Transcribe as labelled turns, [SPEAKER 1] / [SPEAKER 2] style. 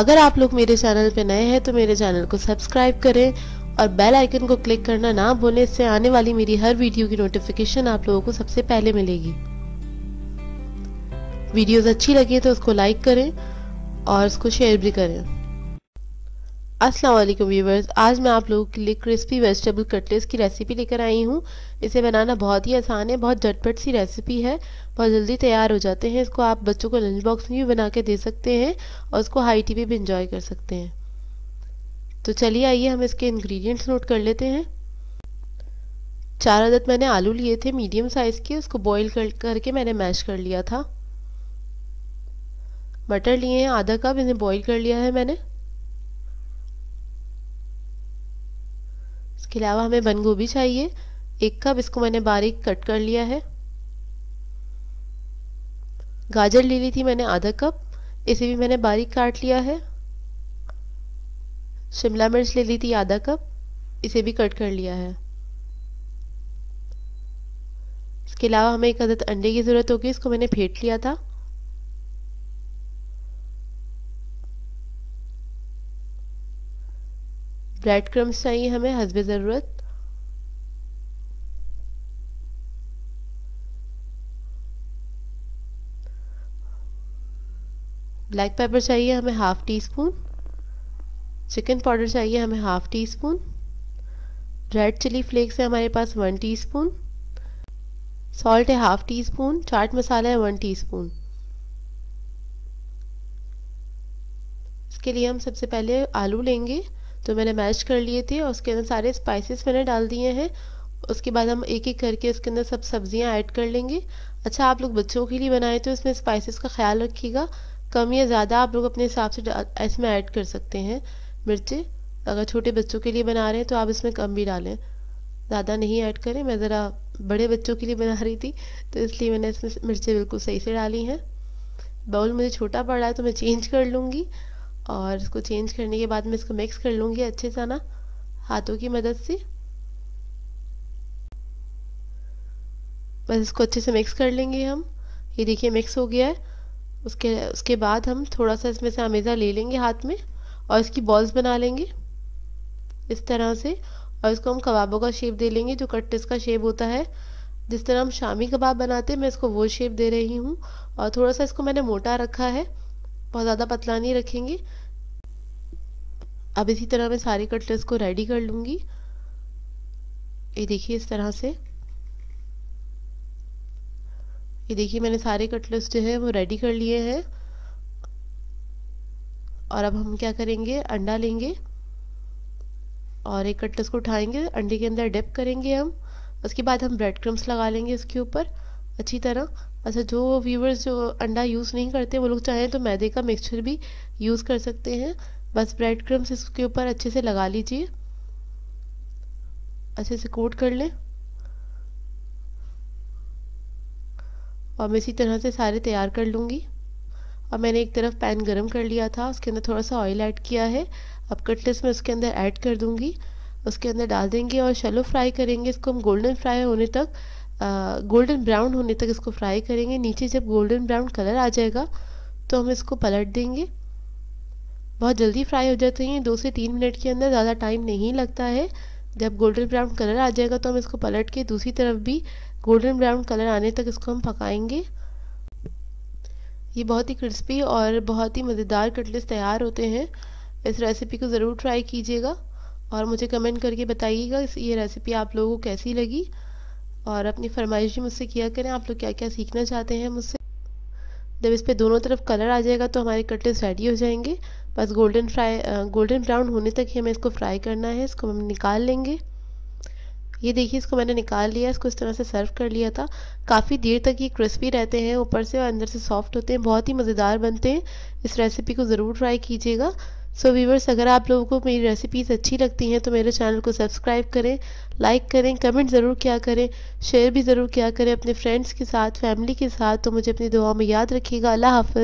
[SPEAKER 1] अगर आप लोग मेरे चैनल पे नए हैं तो मेरे चैनल को सब्सक्राइब करें और बेल आइकन को क्लिक करना ना भूलें, इससे आने वाली मेरी हर वीडियो की नोटिफिकेशन आप लोगों को सबसे पहले मिलेगी। वीडियोस अच्छी लगी तो उसको लाइक करें और उसको शेयर भी करें। अस्सलाम वालेकुम व्यूवर्स। आज मैं आप लोगों के लिए क्रिस्पी वेजिटेबल कटलेट्स की रेसिपी लेकर आई हूँ। इसे बनाना बहुत ही आसान है, बहुत झटपट सी रेसिपी है। बहुत जल्दी तैयार हो जाते हैं। इसको आप बच्चों को लंच बॉक्स में भी बना के दे सकते हैं और इसको हाई टी भी इंजॉय कर सकते हैं। तो चलिए आइए, हम इसके इंग्रेडिएंट्स नोट कर लेते हैं। चार अदद मैंने आलू लिए थे मीडियम साइज़ के, उसको बॉईल कर, करके मैंने मैश कर लिया था। मटर लिए हैं, आधा कप इन्हें बॉईल कर लिया है मैंने। इसके अलावा हमें बंद गोभी चाहिए। एक कप, इसको मैंने बारीक कट कर लिया है। गाजर ले ली थी मैंने आधा कप, इसे भी मैंने बारीक काट लिया है। शिमला मिर्च ले ली थी आधा कप, इसे भी कट कर लिया है। इसके अलावा हमें एक अदद अंडे की ज़रूरत होगी, इसको मैंने फेंट लिया था। ब्रेड क्रम्स चाहिए हमें, हसब ज़रूरत। ब्लैक पेपर चाहिए हमें half teaspoon chicken powder चाहिए हमें half teaspoon red chili flakes है हमारे पास वन टी स्पून सॉल्ट है half teaspoon chaat masala है वन टी स्पून इसके लिए हम सबसे पहले आलू लेंगे। तो मैंने मैश कर लिए थे और उसके अंदर सारे स्पाइसेस मैंने डाल दिए हैं। उसके बाद हम एक एक करके उसके अंदर सब सब्ज़ियाँ ऐड कर लेंगे। अच्छा आप लोग बच्चों के लिए बनाए तो इसमें स्पाइसेस का ख्याल रखिएगा। कम या ज़्यादा आप लोग अपने हिसाब से इसमें ऐड कर सकते हैं। मिर्चें, अगर छोटे बच्चों के लिए बना रहे हैं तो आप इसमें कम भी डालें। ज़्यादा नहीं ऐड करें, मैं ज़रा बड़े बच्चों के लिए बना रही थी तो इसलिए मैंने इसमें मिर्चें बिल्कुल सही से डाली हैं। बाउल मुझे छोटा पड़ रहा है तो मैं चेंज कर लूँगी। और इसको चेंज करने के बाद मैं इसको मिक्स कर लूँगी अच्छे से ना? हाथों की मदद से। बस इसको अच्छे से मिक्स कर लेंगे हम। ये देखिए मिक्स हो गया है। उसके उसके बाद हम थोड़ा सा इसमें से अमेज़ा ले लेंगे हाथ में और इसकी बॉल्स बना लेंगे इस तरह से। और इसको हम कबाबों का शेप दे लेंगे, जो कट्टिस का शेप होता है। जिस तरह हम शामी कबाब बनाते हैं, मैं इसको वो शेप दे रही हूँ। और थोड़ा सा इसको मैंने मोटा रखा है। बहुत ज़्यादा पतला नहीं रखेंगे। अब इसी तरह मैं सारे कटलेट्स को रेडी कर लूँगी। ये देखिए इस तरह से। ये देखिए मैंने सारे कटलेट्स जो है वो रेडी कर लिए हैं। और अब हम क्या करेंगे? अंडा लेंगे। और एक कटलेस को उठाएँगे। अंडे के अंदर डिप करेंगे हम। उसके बाद हम ब्रेड क्रम्स लगा लेंगे इसके ऊपर। अच्छी तरह। अच्छा जो व्यूवर्स जो अंडा यूज़ नहीं करते, वो लोग चाहें तो मैदे का मिक्सचर भी यूज़ कर सकते हैं। बस ब्रेड क्रम्स इसके ऊपर अच्छे से लगा लीजिए। अच्छे से कोट कर लें। और मैं इसी तरह से सारे तैयार कर लूँगी। और मैंने एक तरफ़ पैन गरम कर लिया था, उसके अंदर थोड़ा सा ऑयल ऐड किया है। अब कटलेस में उसके अंदर ऐड कर दूँगी। उसके अंदर डाल देंगे और शैलो फ्राई करेंगे। इसको हम गोल्डन फ्राई होने तक गोल्डन ब्राउन होने तक इसको फ्राई करेंगे। नीचे जब गोल्डन ब्राउन कलर आ जाएगा तो हम इसको पलट देंगे। बहुत जल्दी फ्राई हो जाते हैं। दो से तीन मिनट के अंदर ज़्यादा टाइम नहीं लगता है। जब गोल्डन ब्राउन कलर आ जाएगा तो हम इसको पलट के दूसरी तरफ़ भी गोल्डन ब्राउन कलर आने तक इसको हम पकाएँगे। ये बहुत ही क्रिस्पी और बहुत ही मज़ेदार कटलेट्स तैयार होते हैं। इस रेसिपी को ज़रूर ट्राई कीजिएगा और मुझे कमेंट करके बताइएगा ये रेसिपी आप लोगों को कैसी लगी और अपनी फरमाइश भी मुझसे किया करें। आप लोग क्या क्या सीखना चाहते हैं मुझसे? जब इस पर दोनों तरफ़ कलर आ जाएगा तो हमारे कटलेट्स रेडी हो जाएँगे। बस गोल्डन फ्राई गोल्डन ब्राउन होने तक ही हमें इसको फ्राई करना है इसको हम निकाल लेंगे। ये देखिए इसको मैंने निकाल लिया इसको इस तरह से सर्व कर लिया था। काफ़ी देर तक ये क्रिस्पी रहते हैं ऊपर से और अंदर से सॉफ्ट होते हैं बहुत ही मज़ेदार बनते हैं। इस रेसिपी को ज़रूर ट्राई कीजिएगा। सो so, व्यूवर्स अगर आप लोगों को मेरी रेसिपीज़ अच्छी लगती हैं तो मेरे चैनल को सब्सक्राइब करें लाइक करें कमेंट ज़रूर किया करें शेयर भी ज़रूर किया करें अपने फ्रेंड्स के साथ फैमिली के साथ। तो मुझे अपनी दुआ में याद रखिएगा। अल्लाह हाफ़